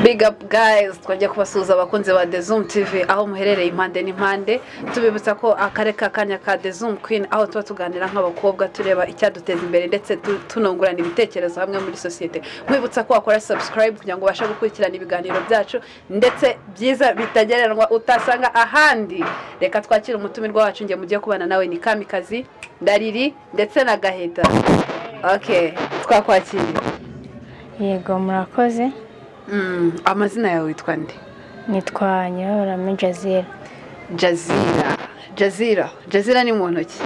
big up guys. Twajya kubasuhuza abakunzi ba Zoom TV aho muherereye impande n'impande tubibutsa ko akarere ka kanya ka Zoom Queen aho tuba tuganira nk'abakobwa tureba icyaduteza imbere ndetse tu- tunungurana ibitekerezo hamwe muri sosiyete. Mwibutsa ko wakora subscribe kugira ngo ubashe gukurikirana ibiganiro byacu ndetse byiza bitagereranywa utasanga ahandi. Reka twakire umutumirwa wacu ngiye mugiye kubana nawe. Ni kamikazi dariri ndetse na gahita okay twakwakiriye. Yego murakoze. Amazina yawe witwa nde? Nitwa nyirabarame jazira. Jazira. Jazira. Jazira ni mu ntoki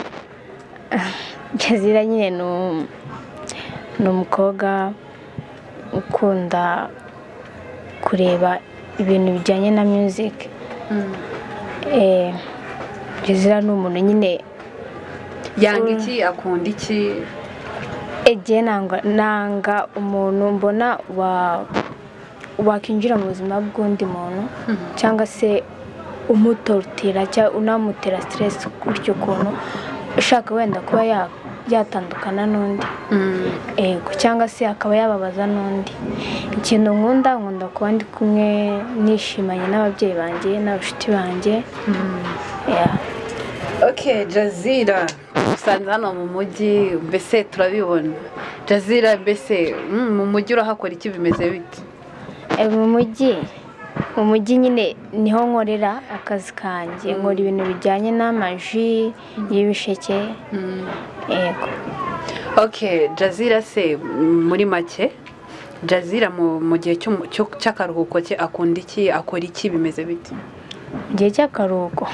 jazira nyine ni um- umukobwa ukunda kureba ibintu bijyanye na music. Eh, jazira ni umuntu nyine yanga iki? Akunda iki? Egiye nanga nanga umuntu mbona wa wakinjira mu buzima bw'undi muntu cyangwa se umutorotira cyangwa unamutera siteresi gutyo ukuntu ushaka wenda kuba ya- yatandukana n'undi. Mm, ego. Cyangwa se akaba yababaza n'undi. Ikintu nkunda nkunda kuba ndi kumwe nishimanye n'ababyeyi banjye n'abashuti banjye Yeah. okay jazira. Usanze hano mu mujyi mbese turabibona. Jazira mbese mm, mu mujyi urahakora iki bimeze bite? Mu mujyi mu mujyi nyine ni ho nkorera akazi kanjye. Nkora ibintu bijyanye n'amaji y'ibisheke Mm. yego. Okay jazira se mm, muri make jazira mu gihe cy'akaruhuko cye akunda iki akora iki bimeze bite? Mu gihe cy'akaruhuko.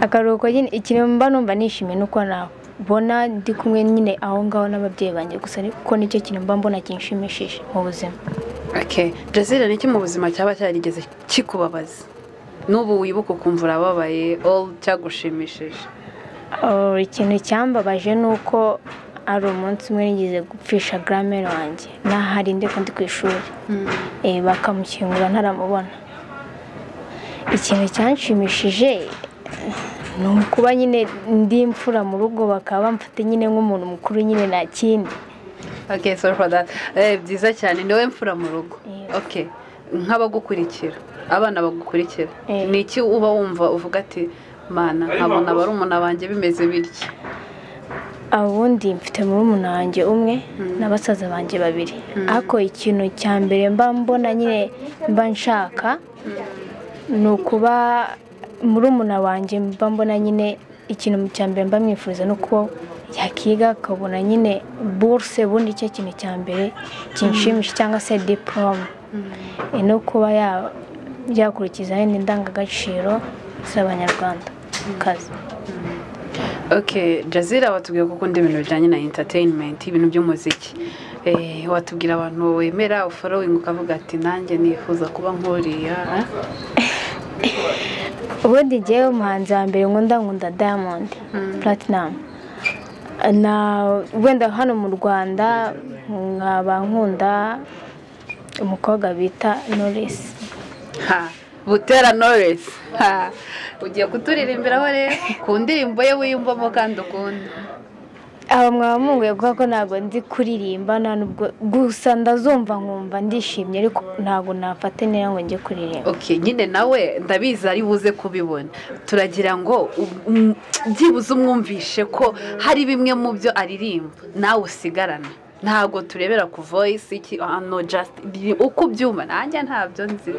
Akaruhuko nyine ikintu mba numva nishimiye nuko nabona ndi kumwe nyine aho ngaho n'ababyeyi banjye. Gusa ariko ni cyo kintu mba mbona kinshimishije mu buzima. Jazira ni iki mu buzima cyaba cyarigeze kikubabaza. N'ubu wibuka ukumva urababaye all cyagushimishije. Oh, ikintu cyambabaje ni uko ari umunsi umwe nigeze gupfisha garamere wanjye. N'ahari ndiko ndi ku ishuri. Eh, bakamushyingura ntaramubona. Ikintu cyanshimishije ni ukuba nyine ndi imfura mu rugo bakaba bamfata nyine nk'umuntu mukuru nyine nta kindi. Okay, sorry for that. Eh, byiza cyane ni wowe mfura mu rugo. Okay. Nk'abagukurikira, abana bagukurikira. Eh. Ni iki uba wumva uvuga ati mana nkabona barumuna banjye bimeze bityo. ubundi mfite murumuna wanjye umwe na basaza banjye babiri ariko ikintu cya mbere mba mbona nyine mba nshaka ni ukuba murumuna wanjye mba mbona nyine ikintu cya mbere mba mwifuza ni uko yakiga akabona nyine buruse ubundi icyo kintu cya mbere kinshimisha cyangwa se diporome no kuba ya- yakurikiza yenda indangagaciro z'abanyarwanda. Kazi. Okay, Jazira watubwiye ko ukunda ibintu bijyanye na entertainment, ibintu by'umuziki. Eh, watubwira abantu wemera ufollowing ukavuga ati nanjye nifuza kuba nk'uriya. ubundi ngewe umuhanzi wa mbere nkunda nkunda diamond platinum. na wenda hano mu rwanda nkaba nkunda umukobwa bita noresi Butera. Ha. Ugiye kuturirimbiraho rero ku ndirimbo ye wiyumvamo kandi ukunda. Aba mwaba munguye kuko ko ntabwo nzi kuririmba gusa ndazumva nkumva ndishimye ariko ntabwo nafata neza ngo njye kuririmba. Nyine nawe ndabizi ari buze kubibona. Turagira ngo um- byibuze umwumvishe ko hari bimwe mu byo aririmba. Nawe usigarana ntabwo turebera ku voice iki? Ah, just uko ubyumva. Nanjye ntabyo nzi.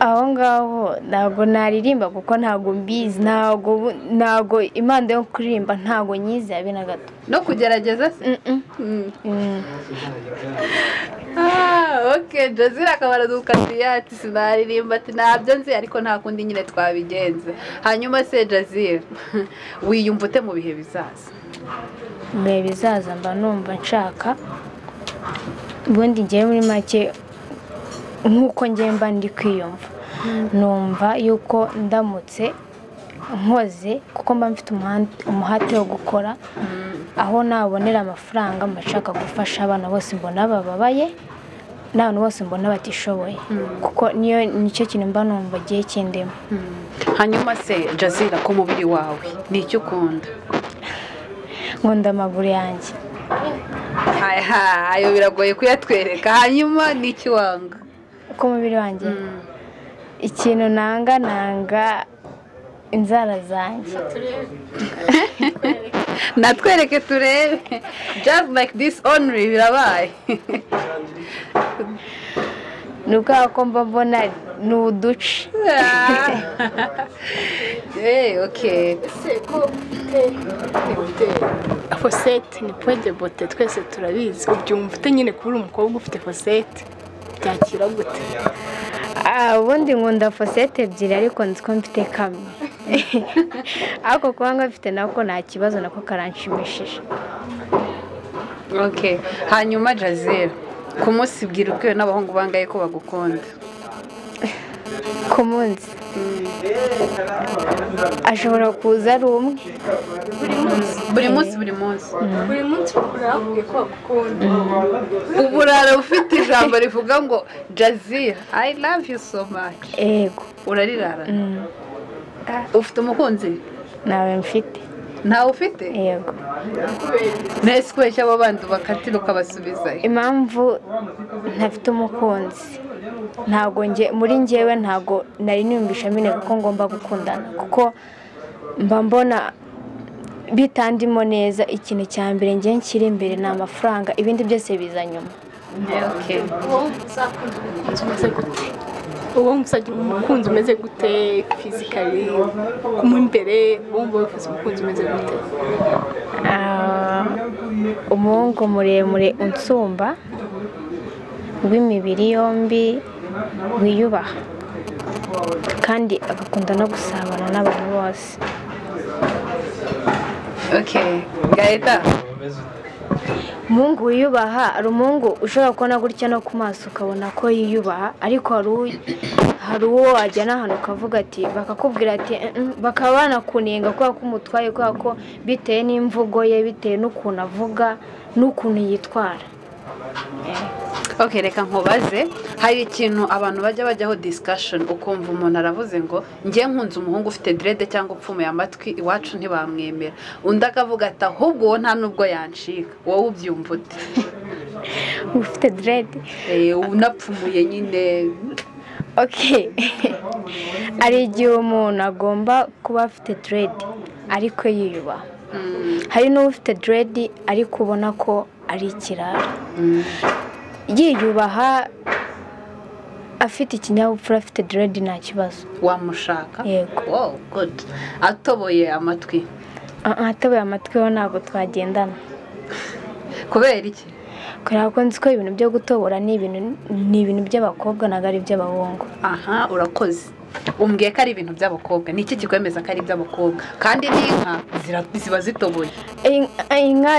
Aho ngaho ntabwo naririmba kuko ntabwo mbizi. Ntabwo impano yo kuririmba ntabwo nyizi habe na gato. No kugerageza se. Mm. Mm. Ah, ok. Jazira akaba aradukatiye ati sinaririmba. Ati ntabyo nzi ariko nta kundi nyine twabigenza hanyuma se jazira wiyumva ute mu bihe bizaza. Bihe bizaza mba numva nshaka ubundi ngewe muri make nk'uko ngewe mba ndi kwiyumva. Numva yuko ndamutse nkoze kuko mba mfite umuhate wo gukora aho nabonera amafaranga mba nshaka gufasha abana bose mbona bababaye n'abantu bose mbona batishoboye. Kuko niyo ni cyo kintu mba numva gihe kindimo hanyuma se jazira ku mubiri wawe ni icyo ukunda? Nkunda amaguru yanjye. Aha, ayo biragoye kuyatwereka. Hanyuma ni icyo wanga? Ku mubiri wanjye? Ikintu nanga nanga inzara zanjye. Natwereke turebe. Just like this only. Birabaye. ni ukubera ko mba mbona ni uduce. Eh, okay fosete ni point de bote twese turabizi. Ubyumva ute nyine kuba uri umukobwa ufite fosete? Byakira gute? Ah, ubundi nkunda fosete ebyiri ariko nzi ko mfite kamwe. Ariko kuba ngafite nako nta kibazo nako karanshimishije. Okay hanyuma jazira ku munsi bwira ubwiwe n'abahungu bangaye ko bagukunda? Ku munsi? Ashobora kuza ari umwe. Buri munsi. Buri munsi buri munsi. Bakubwiye ko bagukunda uburara ufite ijambo rivuga ngo jazira i love you so much. Yego urarirara Mm, ufite umukunzi? Nawe mfite. Ntawe ufite yego nese kubeshya abo bandi bakatira ukabasubizayo impamvu ntafite umukunzi ntabwo nge muri ngewe ntabwo nari niyumvisha minega ko ngomba gukundana kuko mba mbona bitandimo neza ikintu cya mbere nge nshyira imbere ni amafaranga ibindi byose biza nyuma okay wowe uzakunda umukunzi umeze gute fizikali mu imbere wumva wifuza umukunzi umeze gute? Ah, umuhungu muremure unsumba w'imibiri yombi wiyubaha. Kandi agakunda no gusabana n'abantu bose. Okay gahita umuhungu wiyubaha hari umuhungu ushobora kubona gutya no ku maso ukabona ko yiyubaha ariko hari uwo- wajyana ahantu ukavuga ati bakakubwira ati "Eh, eh," bakaba banakunenga kubera ko umutwaye kubera ko bitewe n'imvugo ye bitewe n'ukuntu avuga n'ukuntu yitwara. Ok reka nkubaze hari ikintu abantu bajya bajyaho disikashoni ukumva umuntu aravuze ngo njye nkunze umuhungu ufite derede cyangwa upfumuye amatwi iwacu ntibamwemera. Undi akavuga ati ahubwo uwo nta nubwo yancika. Wowe ubyumva ute? Ufite derede Eh, unapfumuye nyine. Ok. Hari igihe umuntu agomba kuba afite derede ariko yiyubaha mm, hari n'ufite derede ariko ubona ko ari ikirara. Mm. Yiyubaha afite ikinyabupfura afite derede nta kibazo. Wamushaka? Yego. good. Atoboye amatwi. Ahatabuye amatwi ho ntabwo twagendana. Kubera iki? Kubera ko nzi ko ibintu byo gutobora ni ibintu ni ibintu by'abakobwa ntabwo ari iby'abahungu. Aha urakoze. Umbwiye ko ari ibintu by'abakobwa. Ni iki kikwemeza ko ari iby'abakobwa? Kandi n'inka ziba zitoboye. In- inka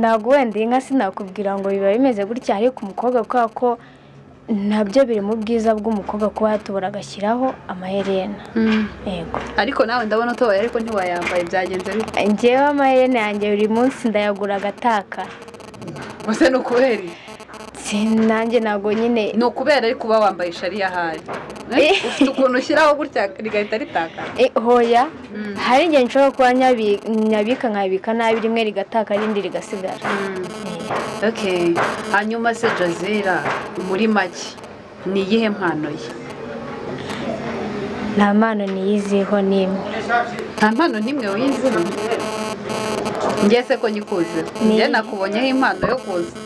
ntabwo wenda inka sinakubwira ngo biba bimeze gutya ariko umukobwa kubera ko na byo biri mu bwiza bw'umukobwa kuba yatobora agashyiraho amaherena. Yego. Ariko nawe ndabona utoboye ariko ntiwayambaye byagenze bite? Ngewe amaherena yanjye buri munsi ndayagura agataka. Gusa ni ukubera nanjye ntabwo nyine ni ukubera ariko uba wambaye ishariya ahari Eh. ufite ukuntu ushyiraho gutya rigahita ritakara Eh, hoya. Mm. hari igihe nshobora kuba nyabi- nyabika nkabika nabi rimwe rigataka irindi rigasigara. Eh, okay hanyuma se jazera muri make ni iyihe mpano ye? Nta mpano niyiziho n'imwe. Nta mpano n'imwe wiyiziho njye se ko nyikuze. Njye nakubonyeho impano yo kuza.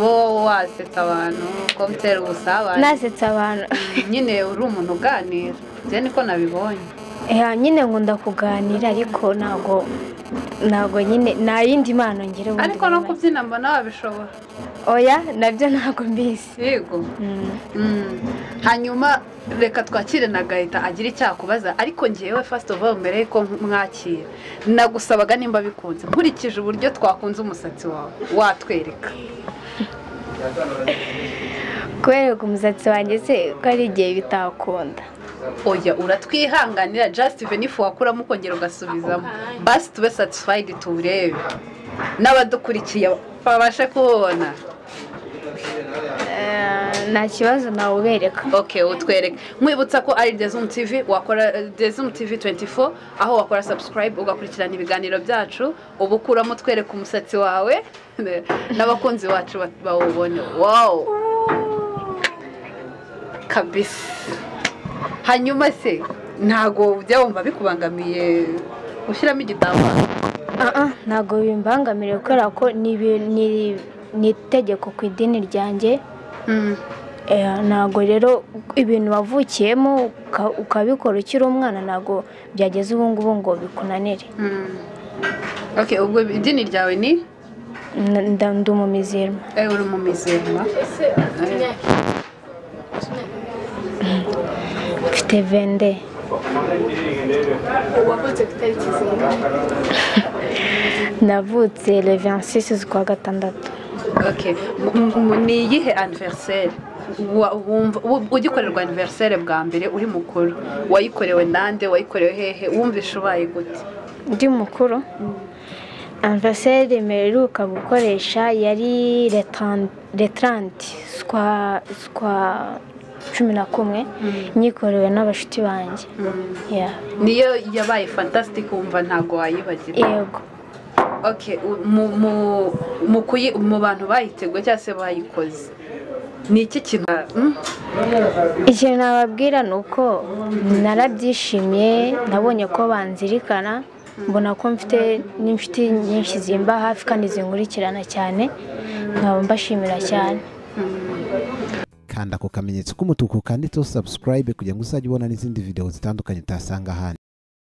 Kuba wowe wasetsa abantu ko mutera ubusabane nasetsa abantu nyine uri umuntu uganira. Njye niko nabibonye. Nyine nkunda kuganira ariko ntabwo ntabwo nyine nta yindi mpano ngira ubundi ariko no kubyina mbona wabishobora. Oya na byo ntabwo mbizi yego. Mm. Mm. hanyuma reka twakire na gahita agira icyo akubaza ariko ngewe fasiti ofu mbere yuko mwakira nagusabaga nimba bikunze. Nkurikije uburyo twakunze umusatsi wawe. Watwereka. Kubereka umusatsi wanjye se ko ari igihe bitakunda. Oya uratwihanganira just even if wakuramo ukongera ugasubizamo. Basi tube satisfied tuwurebe. N'abadukurikiye babashe kubona. Nta kibazo nawubereka. Ok utwereke. Nkwibutsa ko ari Dezum TV wakora Dezum TV 24 aho wakora subscribe ugakurikirana ibiganiro byacu uba ukuramo twereka umusatsi wawe n'abakunzi bacu ba- bawubone wow! Kabisa. Hanyuma se ntago ujya wumva bikubangamiye ushyiramo igitambaro? Ah, ah, ntabwo bimbangamira kubera ko ni itegeko ku idini ryanjye. Eh, ntabwo rero ibintu wavukiyemo uka- ukabikora ukiri umwana ntabwo byageze ubu ngubu ngo bikunanire. Mm. Okay, ubwo idini ryawe ni? Ndi umumizirima Eh, uri mu mizerma ese imyaka mfite vende. Wavutse ku itariki zingahe navutse le 26 z'ukwa gatandatu. Ni iyihe wu- ugikorerwa anniversaire bwa mbere uri mukuru. Wayikorewe nande? Wayikorewe hehe? Wumvishe ubaye gute? Ndi mukuru. Anniversaire mperuka gukoresha yari le 30 le 30 z'ukwa z'ukwa cumi na kumwe. Nyikorewe n'abashuti banjye. Yeah. niyo yabaye fantastic wumva ntabwo wayibagirwa yego. Mu mu- mu bantu bayiteguye cyangwa se bayikoze. Ni iki kintu Mm? ikintu nababwira ni uko narabyishimiye nabonye ko banzirikana mbona ko mfite n'inshuti nyinshi zimba hafi kandi zinkurikirana cyane nkaba mbashimira cyane. Kanda ku kamenyetso k'umutuku kanditseho subscribe kugira ngo uzajye ubona n'izindi video zitandukanye utasanga ahandi.